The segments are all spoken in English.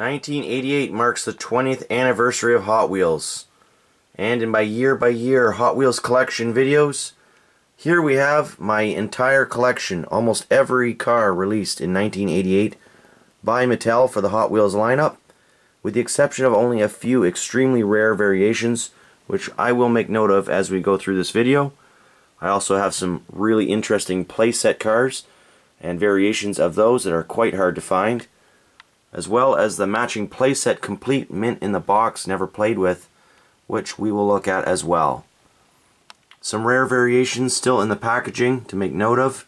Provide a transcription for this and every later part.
1988 marks the 20th anniversary of Hot Wheels. And in my year by year Hot Wheels collection videos, here we have my entire collection, almost every car released in 1988 by Mattel for the Hot Wheels lineup, with the exception of only a few extremely rare variations, which I will make note of as we go through this video. I also have some really interesting playset cars and variations of those that are quite hard to find as well as the matching playset complete mint in the box never played with which we will look at as well. Some rare variations still in the packaging to make note of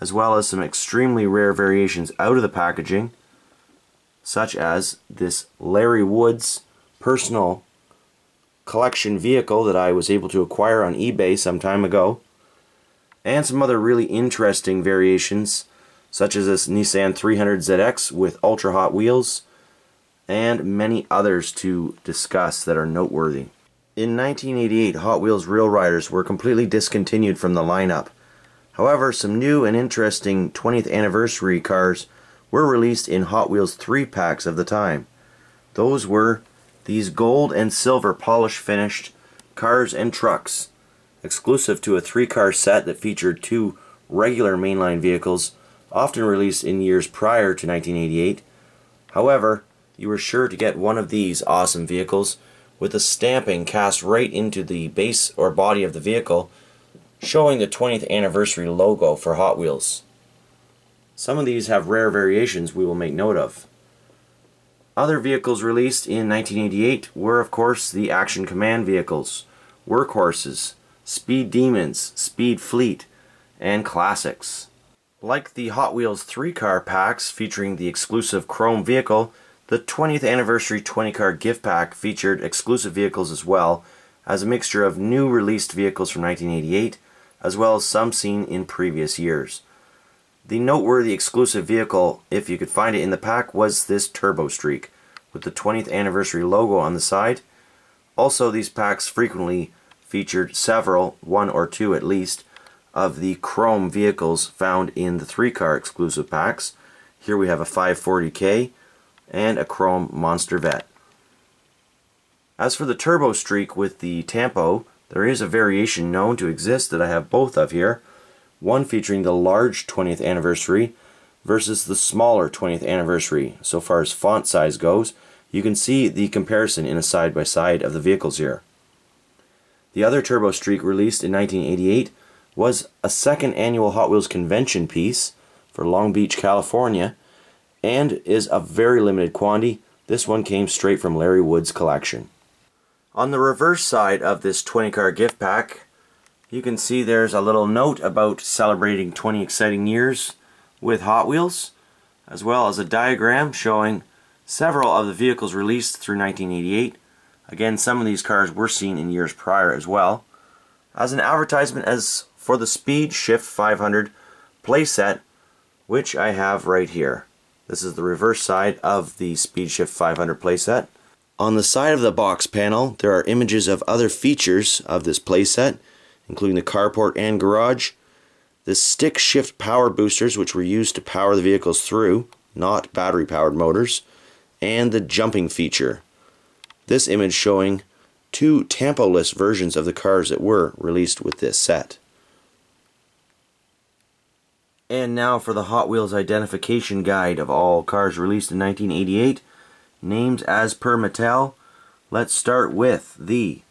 as well as some extremely rare variations out of the packaging such as this Larry Wood's personal collection vehicle that I was able to acquire on eBay some time ago and some other really interesting variations such as this Nissan 300ZX with ultra hot wheels, and many others to discuss that are noteworthy. In 1988, Hot Wheels Real Riders were completely discontinued from the lineup. However, some new and interesting 20th anniversary cars were released in Hot Wheels 3 packs of the time. Those were these gold and silver polish finished cars and trucks, exclusive to a three car set that featured two regular mainline vehicles often released in years prior to 1988. However, you were sure to get one of these awesome vehicles with a stamping cast right into the base or body of the vehicle, showing the 20th anniversary logo for Hot Wheels. Some of these have rare variations we will make note of. Other vehicles released in 1988 were, of course, the Action Command vehicles, Workhorses, Speed Demons, Speed Fleet, and Classics. Like the Hot Wheels 3 car packs featuring the exclusive chrome vehicle, the 20th anniversary 20 car gift pack featured exclusive vehicles as well, as a mixture of new released vehicles from 1988, as well as some seen in previous years. The noteworthy exclusive vehicle, if you could find it in the pack, was this Turbo Streak, with the 20th anniversary logo on the side. Also, these packs frequently featured several, one or two at least, of the chrome vehicles found in the three car exclusive packs. Here we have a 540K and a chrome Monster Vette. As for the Turbo Streak with the Tampo, there is a variation known to exist that I have both of here. One featuring the large 20th anniversary versus the smaller 20th anniversary. So far as font size goes, you can see the comparison in a side by side of the vehicles here. The other Turbo Streak released in 1988 was a second annual Hot Wheels convention piece for Long Beach, California, and is a very limited quantity. This one came straight from Larry Wood's collection. On the reverse side of this 20 car gift pack, you can see there's a little note about celebrating 20 exciting years with Hot Wheels, as well as a diagram showing several of the vehicles released through 1988. Again, some of these cars were seen in years prior as well. As an advertisement as for the Speed Shift 500 playset, which I have right here. This is the reverse side of the Speed Shift 500 playset. On the side of the box panel, there are images of other features of this playset, including the carport and garage, the stick shift power boosters, which were used to power the vehicles through, not battery powered motors, and the jumping feature. This image showing two tampo-less versions of the cars that were released with this set. And now for the Hot Wheels identification guide of all cars released in 1988. Names as per Mattel. Let's start with the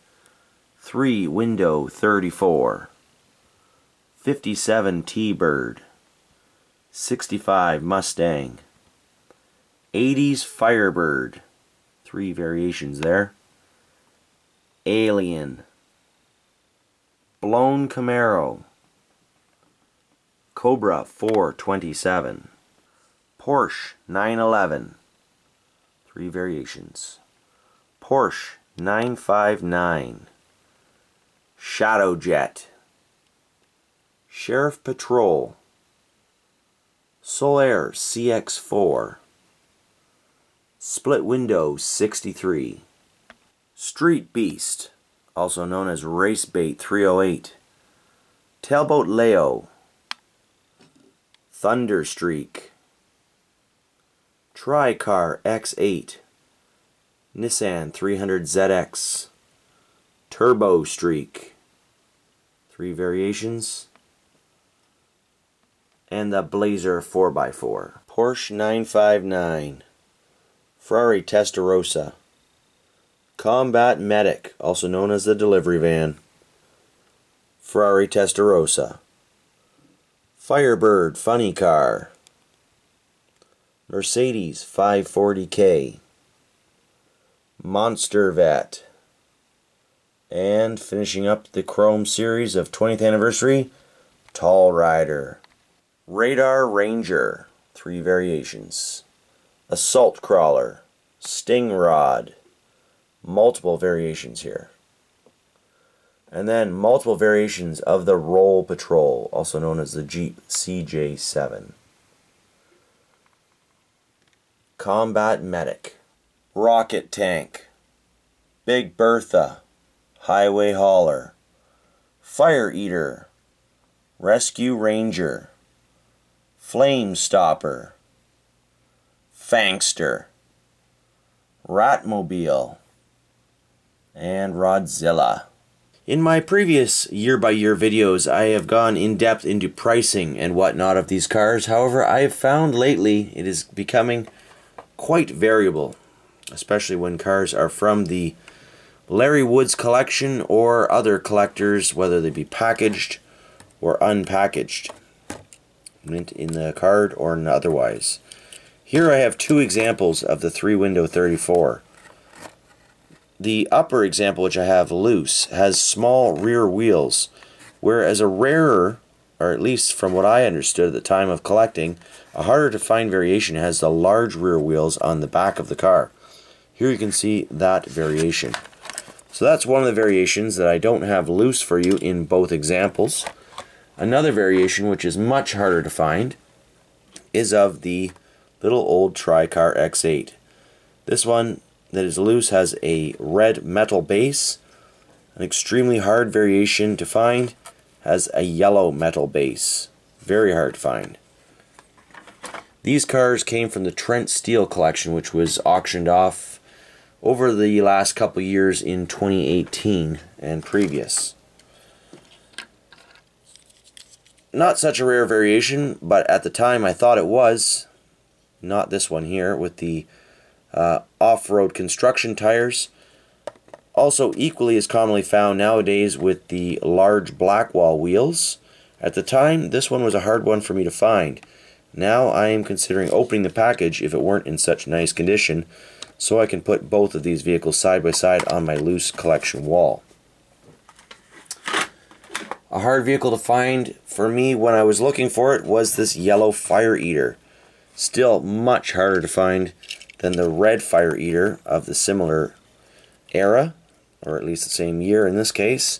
3 Window 34, 57 T-Bird, 65 Mustang, 80s Firebird, three variations there, Alien, Blown Camaro, Cobra 427, Porsche 911, three variations, Porsche 959, Shadow Jet, Sheriff Patrol, Solaire CX4, Split Window 63, Street Beast, also known as Race Bait 308, Talbot Leo, Thunderstreak, Tricar X8, Nissan 300ZX, Turbo Streak, three variations, and the Blazer 4x4. Porsche 959, Ferrari Testarossa, Combat Medic, also known as the delivery van, Ferrari Testarossa, Firebird Funny Car, Mercedes 540K, Monster Vette, and finishing up the Chrome series of 20th anniversary, Tall Rider, Radar Ranger, three variations, Assault Crawler, Sting Rod, multiple variations here. And then multiple variations of the Roll Patrol, also known as the Jeep CJ7. Combat Medic, Rocket Tank, Big Bertha, Highway Hauler, Fire Eater, Rescue Ranger, Flame Stopper, Fangster, Ratmobile, and Rodzilla. In my previous year by year videos, I have gone in depth into pricing and whatnot of these cars. However, I have found lately it is becoming quite variable, especially when cars are from the Larry Wood's collection or other collectors, whether they be packaged or unpackaged, mint in the card or otherwise. Here I have two examples of the three window 34. The upper example, which I have loose, has small rear wheels, whereas a rarer or at least from what I understood at the time of collecting, a harder to find variation has the large rear wheels on the back of the car. Here you can see that variation. So that's one of the variations that I don't have loose for you in both examples. Another variation which is much harder to find is of the little old Tricar X8. This one that is loose has a red metal base, an extremely hard variation to find, has a yellow metal base. Very hard to find. These cars came from the Trent Steel collection, which was auctioned off over the last couple years in 2018 and previous. Not such a rare variation, but at the time I thought it was. Not this one here with the uh, off-road construction tires. Also equally as commonly found nowadays with the large Blackwall wheels. At the time, this one was a hard one for me to find. Now I am considering opening the package if it weren't in such nice condition so I can put both of these vehicles side by side on my loose collection wall. A hard vehicle to find for me when I was looking for it was this yellow Fire Eater. Still much harder to find than the red Fire Eater of the similar era or at least the same year in this case.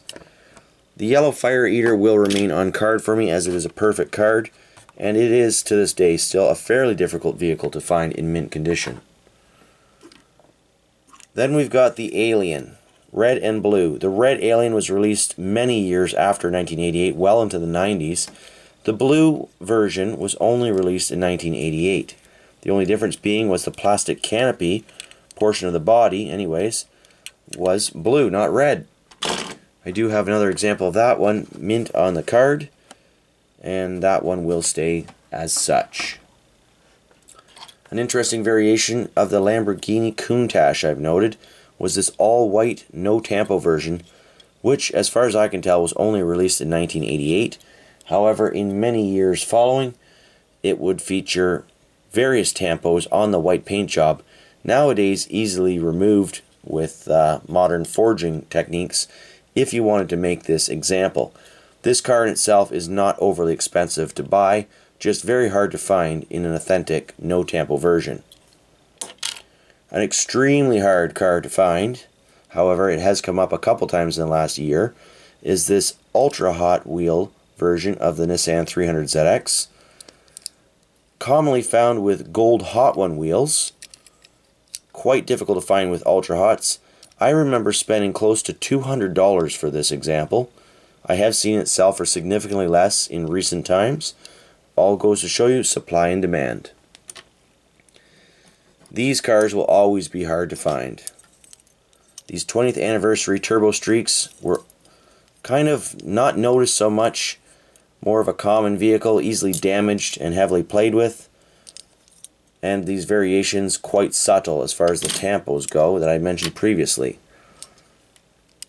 The Yellow Fire Eater will remain on card for me as it is a perfect card, and it is to this day still a fairly difficult vehicle to find in mint condition. Then we've got the Alien, red and blue. The red Alien was released many years after 1988, well into the 90s. The blue version was only released in 1988. The only difference being was the plastic canopy portion of the body, anyways, was blue, not red. I do have another example of that one, mint on the card, and that one will stay as such. An interesting variation of the Lamborghini Countach I've noted was this all-white, no-tampo version, which, as far as I can tell, was only released in 1988. However, in many years following, it would feature various tampos on the white paint job, nowadays easily removed with uh, modern forging techniques if you wanted to make this example. This car in itself is not overly expensive to buy, just very hard to find in an authentic no tampo version. An extremely hard car to find, however it has come up a couple times in the last year, is this ultra hot wheel version of the Nissan 300ZX. Commonly found with gold hot one wheels, quite difficult to find with Ultra Hots. I remember spending close to $200 for this example. I have seen it sell for significantly less in recent times. All goes to show you supply and demand. These cars will always be hard to find. These 20th anniversary Turbo Streaks were kind of not noticed so much, more of a common vehicle, easily damaged and heavily played with. And these variations quite subtle as far as the tampos go that I mentioned previously.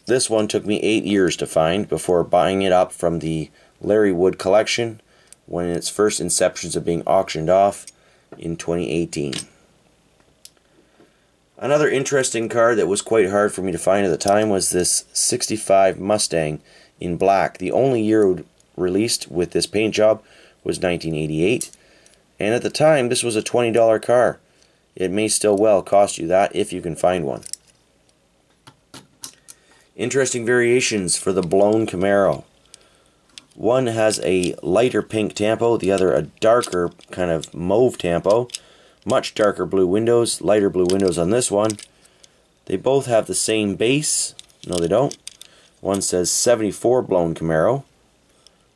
This one took me eight years to find before buying it up from the Larry Wood collection when its first inceptions of being auctioned off in 2018. Another interesting car that was quite hard for me to find at the time was this 65 Mustang in black. The only year released with this paint job was 1988. And at the time, this was a $20 car. It may still well cost you that if you can find one. Interesting variations for the blown Camaro. One has a lighter pink tampo, the other a darker kind of mauve tampo. Much darker blue windows, lighter blue windows on this one. They both have the same base. No, they don't. One says 74 blown Camaro.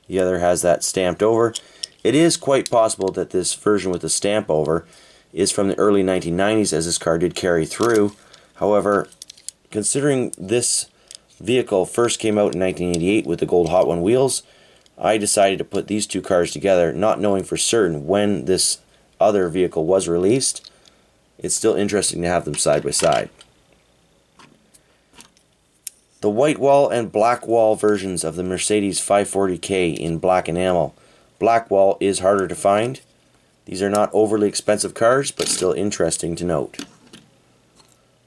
The other has that stamped over. It is quite possible that this version with the stamp over is from the early 1990s as this car did carry through. However, considering this vehicle first came out in 1988 with the gold Hot One wheels, I decided to put these two cars together, not knowing for certain when this other vehicle was released. It's still interesting to have them side by side. The white wall and black wall versions of the Mercedes 540K in black enamel. Black wall is harder to find. These are not overly expensive cars, but still interesting to note.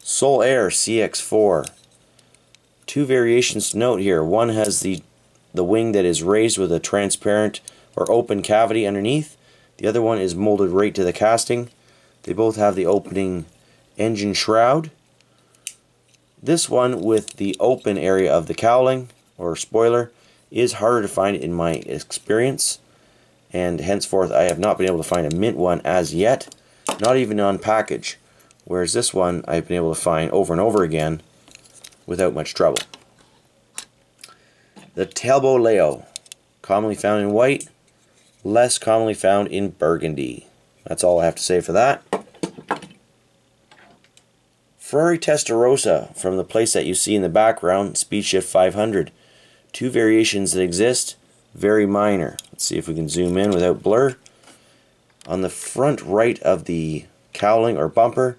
Solaire CX4. Two variations to note here. One has the the wing that is raised with a transparent or open cavity underneath. The other one is molded right to the casting. They both have the opening engine shroud. This one with the open area of the cowling or spoiler is harder to find in my experience and henceforth I have not been able to find a mint one as yet not even on package whereas this one I've been able to find over and over again without much trouble. The Talbot Leo, commonly found in white, less commonly found in burgundy. That's all I have to say for that. Ferrari Testarossa from the place that you see in the background, Speedshift 500. Two variations that exist, very minor. Let's see if we can zoom in without blur. On the front right of the cowling or bumper,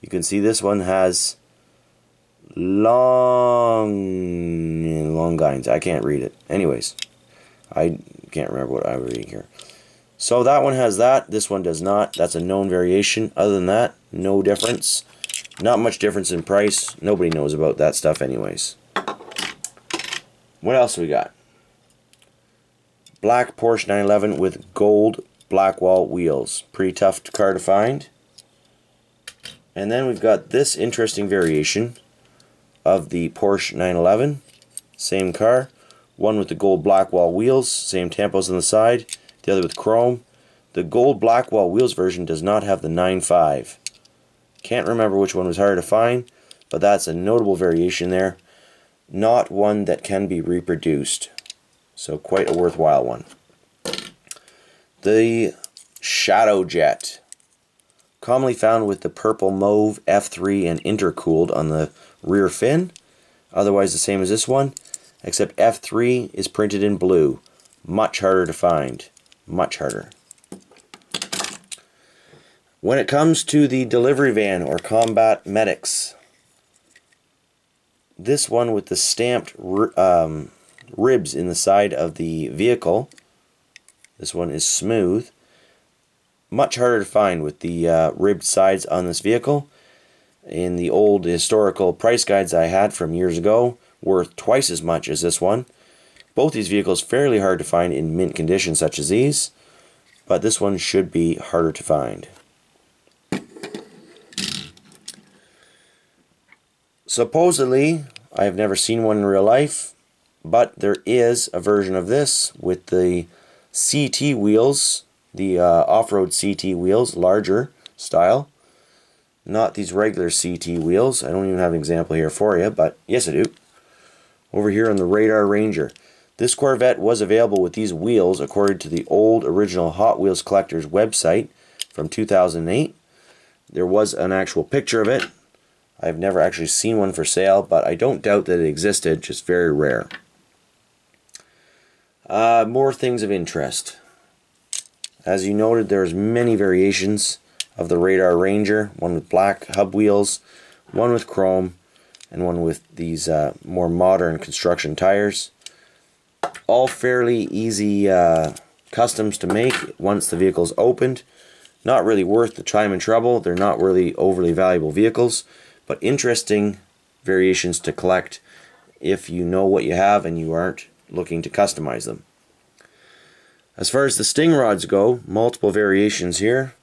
you can see this one has long long guines. I can't read it. Anyways, I can't remember what I was reading here. So that one has that. This one does not. That's a known variation. Other than that, no difference. Not much difference in price. Nobody knows about that stuff anyways. What else we got? Black Porsche 911 with gold Blackwall wheels. Pretty tough car to find. And then we've got this interesting variation of the Porsche 911. Same car. One with the gold Blackwall wheels, same tampos on the side. The other with chrome. The gold Blackwall wheels version does not have the 9.5. Can't remember which one was harder to find, but that's a notable variation there. Not one that can be reproduced. So quite a worthwhile one. The Shadow Jet. Commonly found with the purple mauve F3 and intercooled on the rear fin. Otherwise the same as this one, except F3 is printed in blue. Much harder to find. Much harder. When it comes to the delivery van or combat medics, this one with the stamped um, ribs in the side of the vehicle, this one is smooth. Much harder to find with the uh, ribbed sides on this vehicle in the old historical price guides I had from years ago worth twice as much as this one. Both these vehicles fairly hard to find in mint condition such as these, but this one should be harder to find. Supposedly, I have never seen one in real life, but there is a version of this with the CT wheels, the uh, off-road CT wheels, larger style not these regular CT wheels. I don't even have an example here for you, but yes I do. Over here on the Radar Ranger. This Corvette was available with these wheels according to the old original Hot Wheels Collector's website from 2008. There was an actual picture of it. I've never actually seen one for sale, but I don't doubt that it existed, just very rare. Uh, more things of interest. As you noted, there's many variations of the Radar Ranger, one with black hub wheels, one with chrome, and one with these uh, more modern construction tires. All fairly easy uh, customs to make once the vehicle's opened. Not really worth the time and trouble. They're not really overly valuable vehicles, but interesting variations to collect if you know what you have and you aren't looking to customize them. As far as the sting rods go, multiple variations here.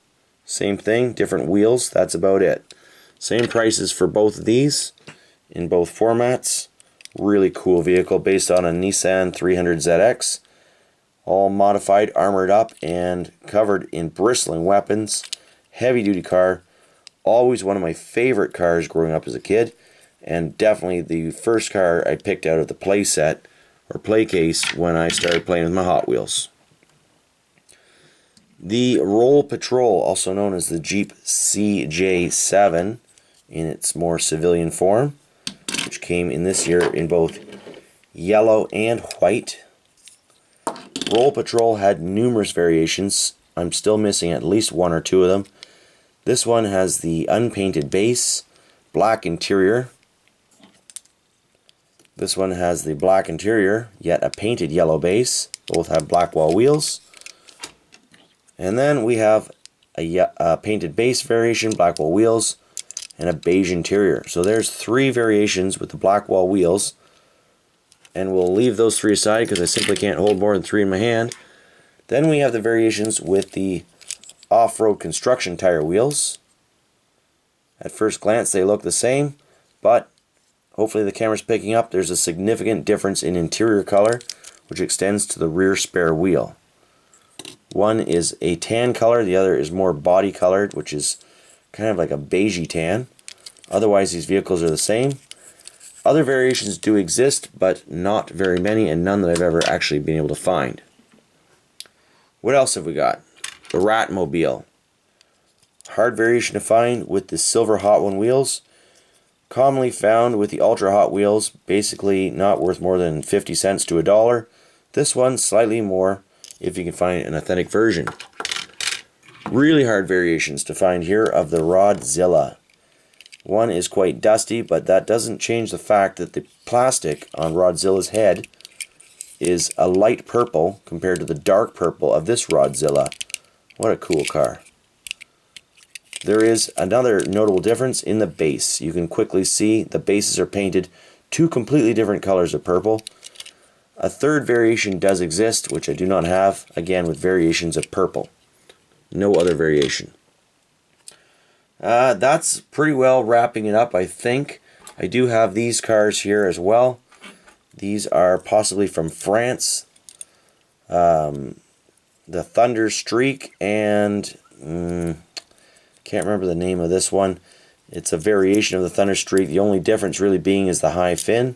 Same thing, different wheels, that's about it. Same prices for both of these in both formats. Really cool vehicle based on a Nissan 300ZX. All modified, armored up, and covered in bristling weapons. Heavy duty car. Always one of my favorite cars growing up as a kid. And definitely the first car I picked out of the play set or play case when I started playing with my Hot Wheels. The Roll Patrol, also known as the Jeep CJ7 in its more civilian form, which came in this year in both yellow and white. Roll Patrol had numerous variations. I'm still missing at least one or two of them. This one has the unpainted base, black interior. This one has the black interior, yet a painted yellow base. Both have black wall wheels. And then we have a, a painted base variation, black wall wheels, and a beige interior. So there's three variations with the black wall wheels. And we'll leave those three aside because I simply can't hold more than three in my hand. Then we have the variations with the off-road construction tire wheels. At first glance they look the same, but hopefully the camera's picking up there's a significant difference in interior color which extends to the rear spare wheel. One is a tan color, the other is more body colored, which is kind of like a beigey tan. Otherwise, these vehicles are the same. Other variations do exist, but not very many, and none that I've ever actually been able to find. What else have we got? The Ratmobile. Hard variation to find with the silver Hot One wheels. Commonly found with the Ultra Hot wheels, basically not worth more than 50 cents to a dollar. This one slightly more if you can find an authentic version. Really hard variations to find here of the Rodzilla. One is quite dusty, but that doesn't change the fact that the plastic on Rodzilla's head is a light purple compared to the dark purple of this Rodzilla. What a cool car. There is another notable difference in the base. You can quickly see the bases are painted two completely different colors of purple. A third variation does exist, which I do not have, again with variations of purple. No other variation. Uh, that's pretty well wrapping it up, I think. I do have these cars here as well. These are possibly from France. Um, the Thunder Streak and mm, can't remember the name of this one. It's a variation of the Thunder Streak. The only difference really being is the high fin.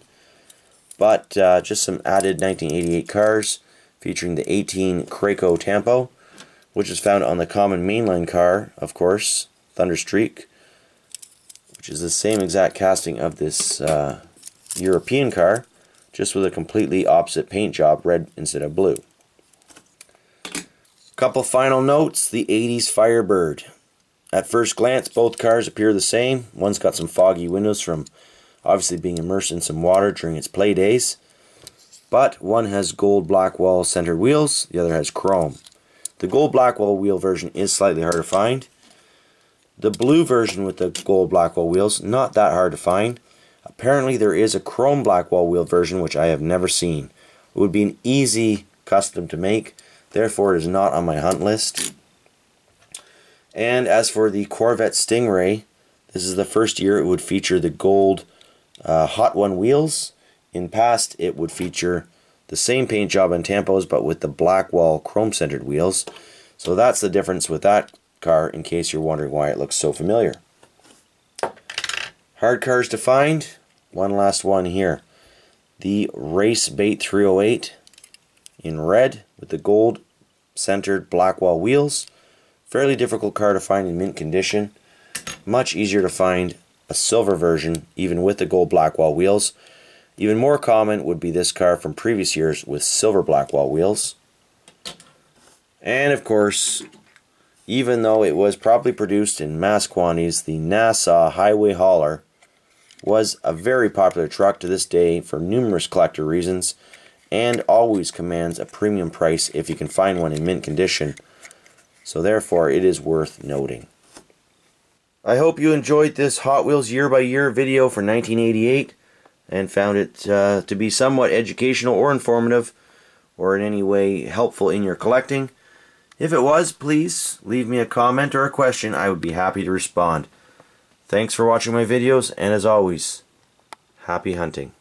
But uh, just some added 1988 cars featuring the 18 Kraco Tampo which is found on the common mainline car, of course, Thunderstreak, which is the same exact casting of this uh, European car, just with a completely opposite paint job, red instead of blue. Couple final notes, the 80s Firebird. At first glance, both cars appear the same. One's got some foggy windows from obviously being immersed in some water during its play days. But one has gold Blackwall center wheels, the other has chrome. The gold Blackwall wheel version is slightly hard to find. The blue version with the gold Blackwall wheels, not that hard to find. Apparently there is a chrome Blackwall wheel version which I have never seen. It would be an easy custom to make, therefore it is not on my hunt list. And as for the Corvette Stingray, this is the first year it would feature the gold uh, Hot One wheels. In past, it would feature the same paint job on Tampos, but with the black wall chrome-centered wheels. So that's the difference with that car, in case you're wondering why it looks so familiar. Hard cars to find. One last one here. The Race Bait 308 in red with the gold centered Blackwall wheels. Fairly difficult car to find in mint condition. Much easier to find a silver version, even with the gold Blackwall wheels. Even more common would be this car from previous years with silver Blackwall wheels. And of course, even though it was probably produced in mass quantities, the Nassau Highway Hauler was a very popular truck to this day for numerous collector reasons and always commands a premium price if you can find one in mint condition. So therefore it is worth noting. I hope you enjoyed this Hot Wheels year by year video for 1988 and found it uh, to be somewhat educational or informative or in any way helpful in your collecting. If it was, please leave me a comment or a question. I would be happy to respond. Thanks for watching my videos, and as always, happy hunting.